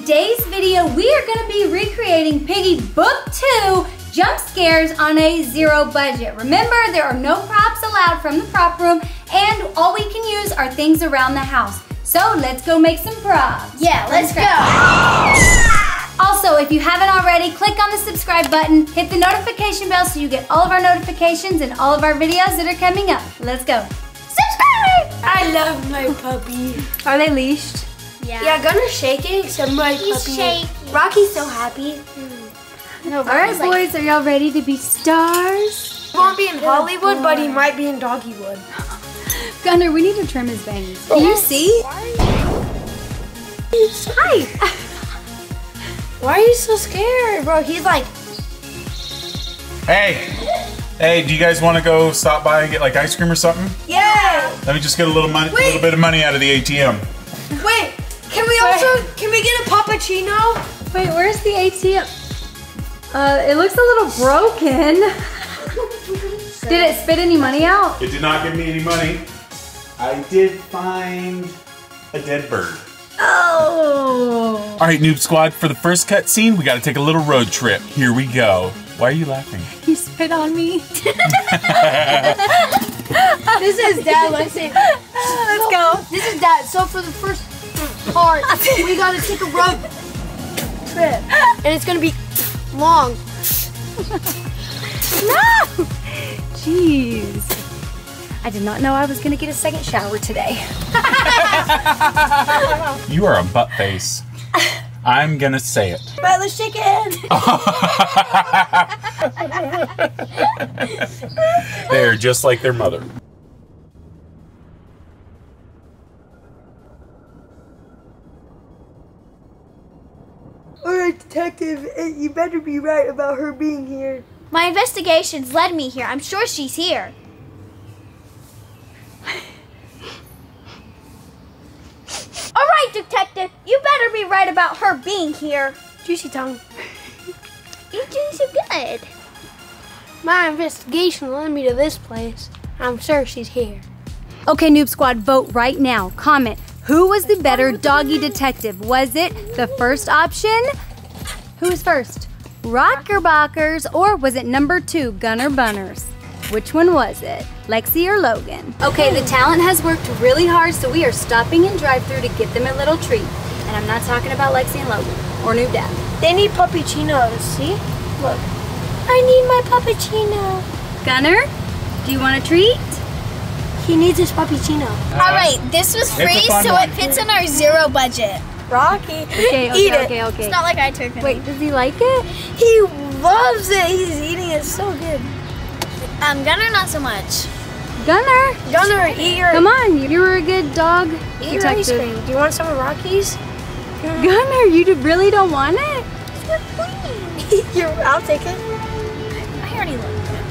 today's video, we are gonna be recreating Piggy Book 2 jump scares on a zero budget. Remember, there are no props allowed from the prop room and all we can use are things around the house. So let's go make some props. Yeah, let's go. Also, if you haven't already, click on the subscribe button, hit the notification bell so you get all of our notifications and all of our videos that are coming up. Let's go. Subscribe! I love my puppy. Are they leashed? Yeah. Yeah, Gunner's shaking, so my He's puppy. shaking. Rocky's so happy. Hmm. No, All right, boys, are y'all ready to be stars? He won't be in Hollywood, but he might be in Doggywood. Gunner, we need to trim his bangs. Can you see? Hi. Why are you so scared, bro? He's like, Hey, hey, do you guys want to go stop by and get like ice cream or something? yeah. Let me just get a little money, a little bit of money out of the ATM. Wait, can we also can we get a puppuccino? Wait, where's the ATM? Uh, it looks a little broken. Did it spit any money out? It did not give me any money. I did find a dead bird. Oh. All right, Noob Squad, for the first cut scene, we got to take a little road trip. Here we go. Why are you laughing? You spit on me. This is Dad. Let's say. Let's go. This is Dad. So for the first part, we gotta take a road trip, and it's gonna be long. No! Jeez. I did not know I was gonna get a second shower today. You are a butt face. I'm gonna say it. But let's shake it. They're just like their mother. All right, detective, eh, you better be right about her being here. My investigations led me here. I'm sure she's here. All right, detective. You better be right about her being here. Juicy tongue. You do so good. My investigation led me to this place. I'm sure she's here. Okay, Noob Squad, vote right now. Comment. Who was the better doggy detective? Was it the first option? Who was first? Rockerbockers, or was it number two, Gunner Bunners? Which one was it? Lexi or Logan? Okay, the talent has worked really hard, so we are stopping in drive through to get them a little treat. And I'm not talking about Lexi and Logan or Noob Dad. They need puppuccinos. See? Look. I need my puppuccino. Gunner, do you want a treat? He needs his puppuccino. All right, this was free, so one. it fits in our zero budget. Rocky. Okay, okay, Eat it. okay, okay. It's not like I took it. Wait, does he like it? He loves it. He's eating it so good. um, Gunner, not so much. Gunner, Gunner, eat your, come on, you were a good dog eat your ice cream. Do you want some of Rocky's? Gunner, you d- really don't want it? You're, I'll take it. I already looked it. It's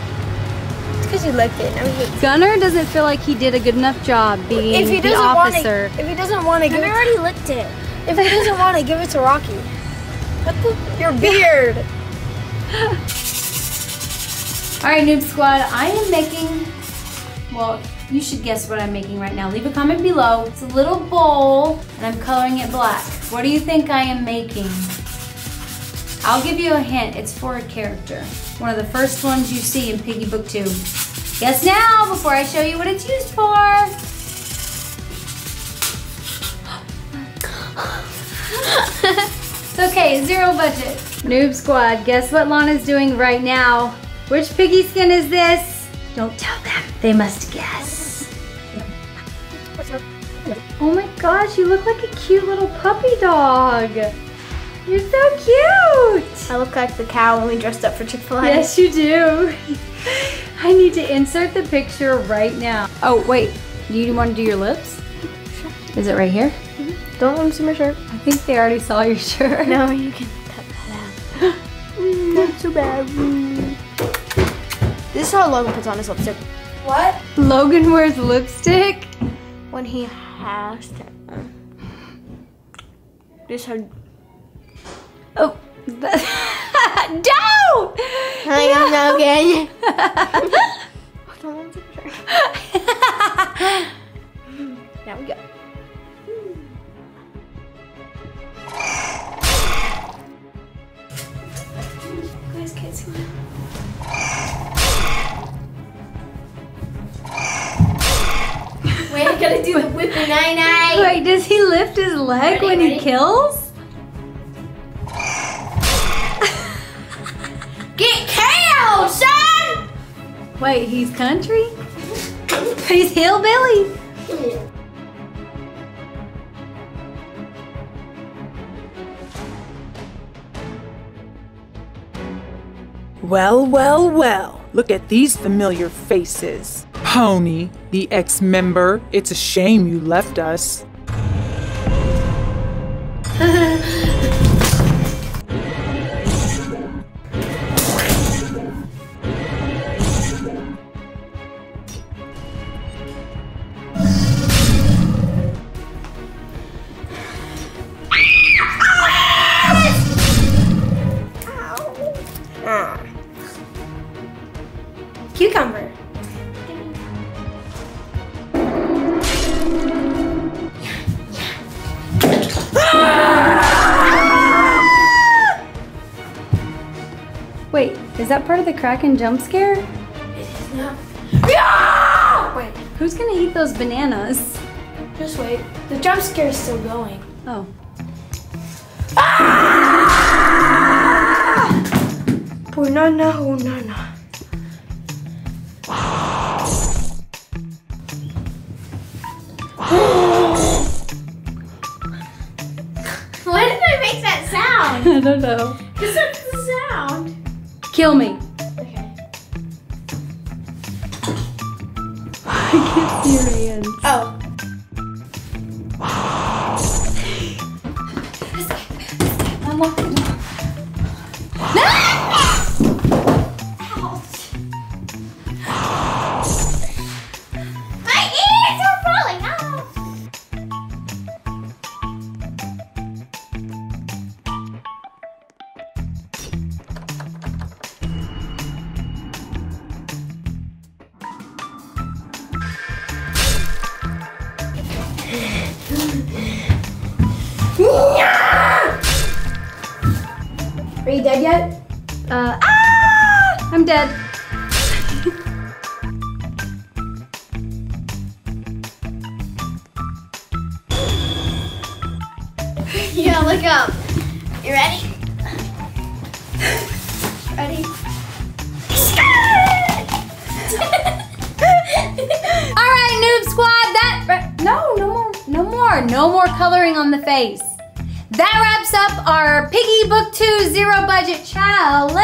because you licked it. Now he hates Gunner doesn't feel like he did a good enough job being If he the doesn't want to, if he doesn't want to give it, already licked it. if he doesn't want to give it to Rocky, What the- your beard. All right, Noob Squad, I am making, well, you should guess what I'm making right now. Leave a comment below. It's a little bowl, and I'm coloring it black. What do you think I am making? I'll give you a hint. It's for a character. One of the first ones you see in Piggy Book 2. Guess now before I show you what it's used for. Okay, zero budget. Noob Squad, guess what Launa's doing right now? Which piggy skin is this? Don't tell them. They must guess. Oh my gosh, you look like a cute little puppy dog. You're so cute. I look like the cow when we dressed up for Chick-fil-A. Yes, you do. I need to insert the picture right now. Oh, wait. Do you want to do your lips? Is it right here? Mm-hmm. Don't let him see my shirt. I think they already saw your shirt. No, you can cut that out. Mm, not so bad. This is how Logan puts on his lipstick. What? Logan wears lipstick. When he has to. This is how. Don't! I am no good. now we go. You guys can't see gonna do it with the nine nine. Wait, does he lift his leg ready, when ready? he kills? Wait, he's country? he's hillbilly. Well, well, well. Look at these familiar faces. Pony, the ex member, it's a shame you left us. That part of the Kraken jump scare? Yeah! Wait, Who's gonna eat those bananas? just wait. The jump scare is still going. Oh. Banana, banana. Why did I make that sound? I don't know. Kill me. Okay. I can't see your hands. Oh. Are you dead yet? Uh, ah! I'm dead. Yeah, look up. You ready? ready? All right, noob squad. That no, no more, no more, no more coloring on the face. That wraps up our Piggy Book Two Zero Budget Challenge.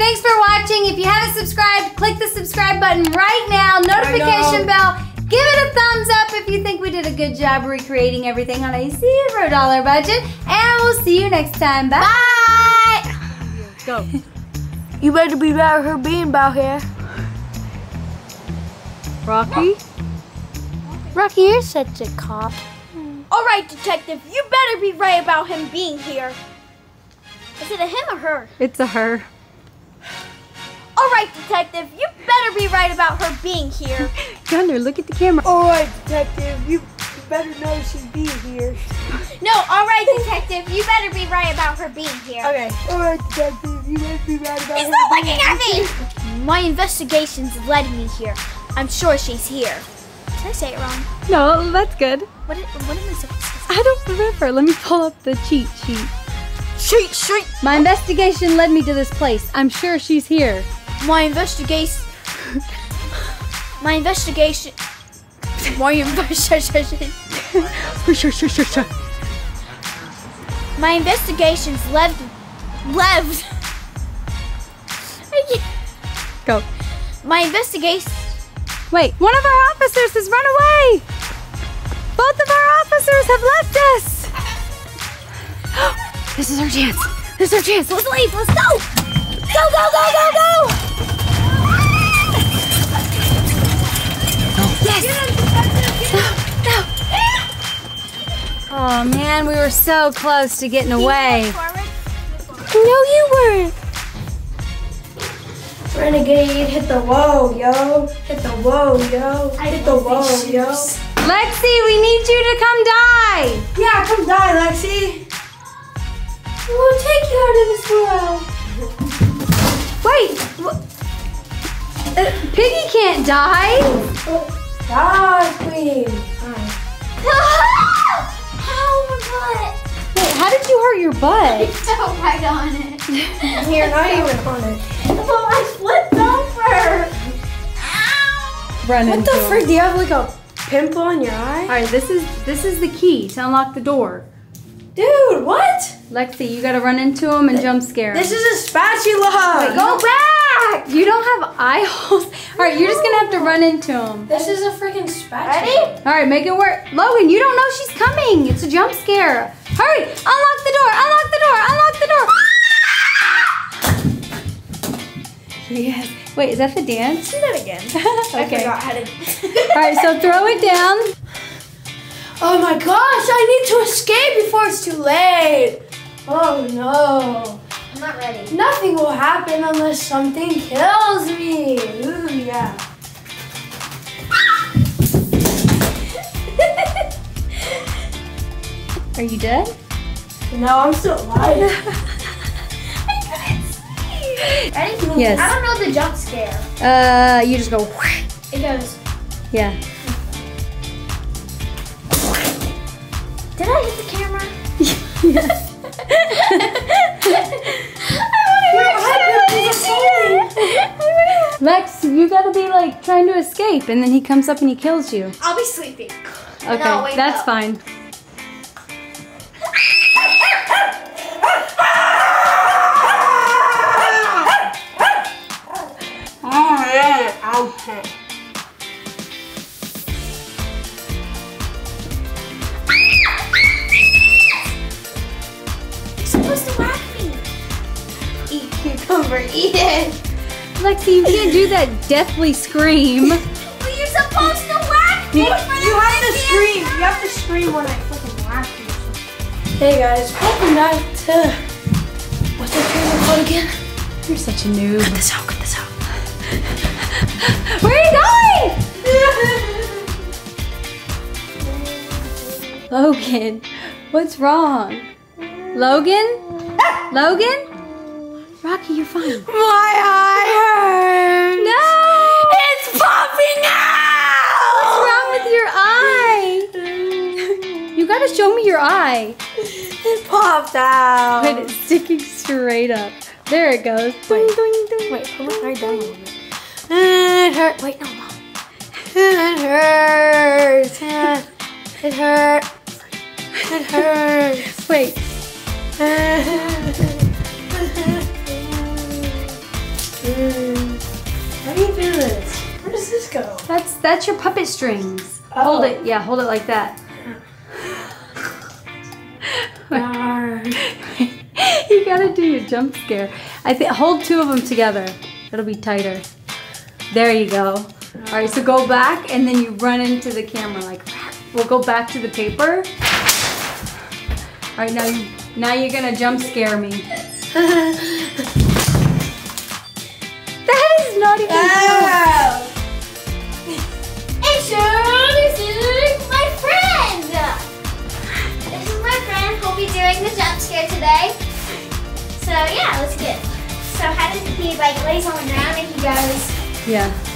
Thanks for watching. If you haven't subscribed, click the subscribe button right now. Notification bell. Give it a thumbs up if you think we did a good job recreating everything on a zero dollar budget. And we'll see you next time. Bye. Go. You better be about her being about here. Rocky. Rocky, you're such a cop. All right, detective, you better be right about him being here. Is it a him or her? It's a her. All right, detective, you better be right about her being here. Gunner, look at the camera. All right, detective. You better know she's being here. No, all right, detective, you better be right about her being here. Okay. All right, detective. You better be right about He's her not being looking at me! My investigations led me here. I'm sure she's here. Did I say it wrong? No, that's good. What, am I supposed to say? I don't remember. Let me pull up the cheat sheet. Cheat sheet. My investigation led me to this place. I'm sure she's here. My investigation. My investigation. My investigation. My investigations led. Led. Go. My investigation. Wait, one of our officers has run away. Both of our officers have left us. this is our chance. This is our chance. Let's leave. Let's go. Go, go, go, go, go. Oh man, we were so close to getting away. No, you weren't. Renegade, hit the whoa, yo. Hit the whoa, yo. Hit the whoa, yo. Lexi, we need you to come die. Yeah, come die, Lexi. We'll take you out of this world. Wait. wh- Uh, Piggy can't die. Die, queen. Ow, my. Wait, how did you hurt your butt? Fell right on it. Here, not even on it. Well, I flipped over. Ow. Run What into the him. frick? Do you have like a pimple on your eye? All right, this is this is the key to unlock the door. Dude, what? Lexi, you gotta run into him and jump scare him. This is a spatula. Go back! You don't have eye holes. All right, you're just gonna have to run into him. This is a freaking spatula. Ready? All right, make it work. Logan, you don't know she's coming. It's a jump scare. Hurry! Unlock the door! Unlock the door! Unlock the door! yes. Wait, is that the dance? Do that again. I okay. forgot how to. All right, so throw it down. Oh my gosh! I need to escape before it's too late. Oh no! I'm not ready. Nothing will happen unless something kills me. Ooh yeah. Are you dead? No, I'm still alive. Ready? Yes. I don't know the jump scare. Uh, you just go. It goes. Yeah. Did I hit the camera? Lex, you gotta be like trying to escape, and then he comes up and he kills you. I'll be sleeping. Okay, that's up. fine. Ow. You're supposed to whack me. Eat cucumber, eat it. Lexi, you can't do that deathly scream. Well, you're supposed to whack me. You, for you have to freaking scream. You have to scream when I fucking whack you. Hey guys, welcome back to what's the trailer called again? You're such a noob. Cut This out. Cut this out. Where are you going? Logan, what's wrong? Logan? Logan? Rocky, you're fine. My eye hurts. No! It's popping out! What's wrong with your eye? You gotta show me your eye. It popped out. But it's sticking straight up. There it goes. Wait, hold it right down a little bit. It hurt. Wait, no, mom. It hurts. It hurt. It hurts. Wait. How do you do this? Where does this go? That's that's your puppet strings. Oh. Hold it. Yeah, hold it like that. you gotta do your jump scare. I think hold two of them together. It'll be tighter. There you go. All right, so go back and then you run into the camera like. We'll go back to the paper. All right, now you now you're gonna jump scare me. That is not even. Oh. Introducing my friend. This is my friend. He'll be doing the jump scare today. So yeah, let's get. So how does he like lays on the ground and he goes? Yeah.